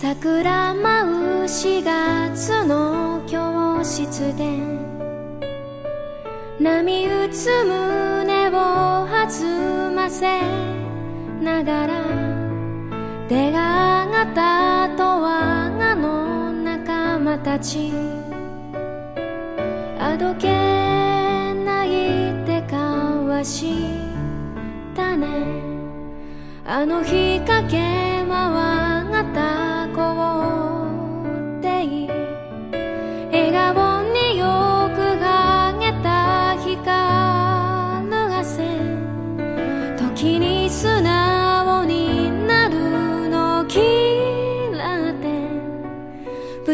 桜舞う4月の教室で波打つ胸を弾ませながら出が上がったと我がの仲間たち。あどけないってかわし。たねあの日かけ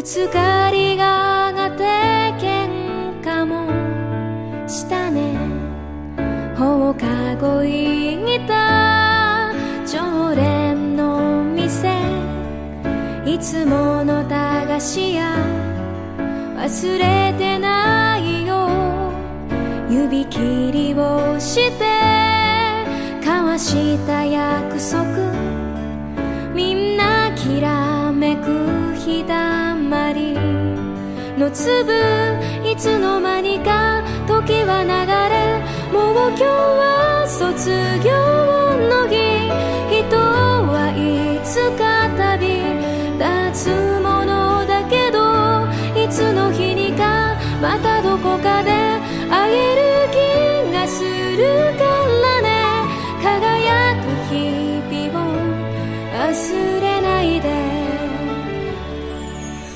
つかりががて喧嘩もしたね。放課後行った常連の店。いつもの駄菓子屋。忘れてないよ。指切りをして交わした約束。の粒いつの間にか時は流れもう今日は卒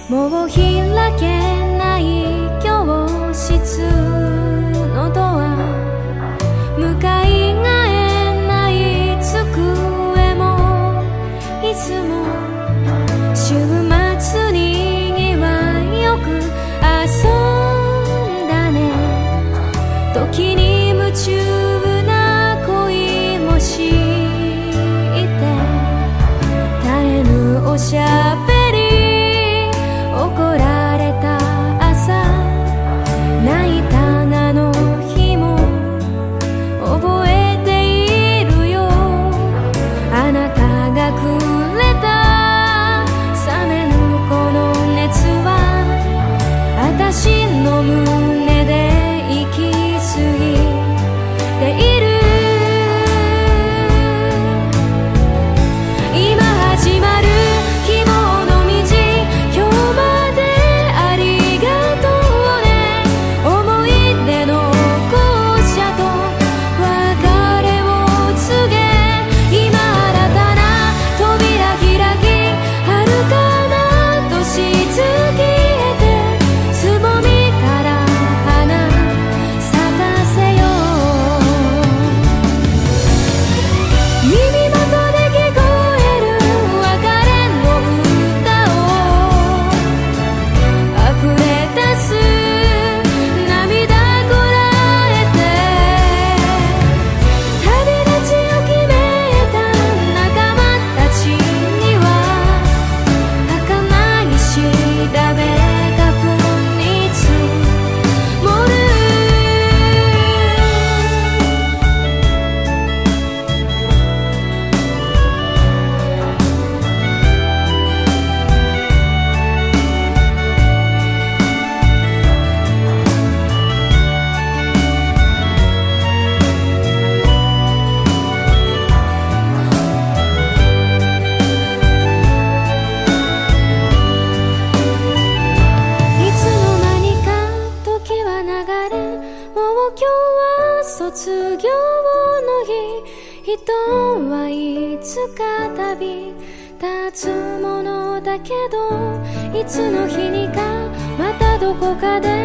もう開けない教室のドア向かいがえない机もいつも週末にはよく遊んだね。時に夢中な恋もして。絶えぬおしゃべり卒業の日人はいつか旅立つものだけどいつの日にかまたどこかで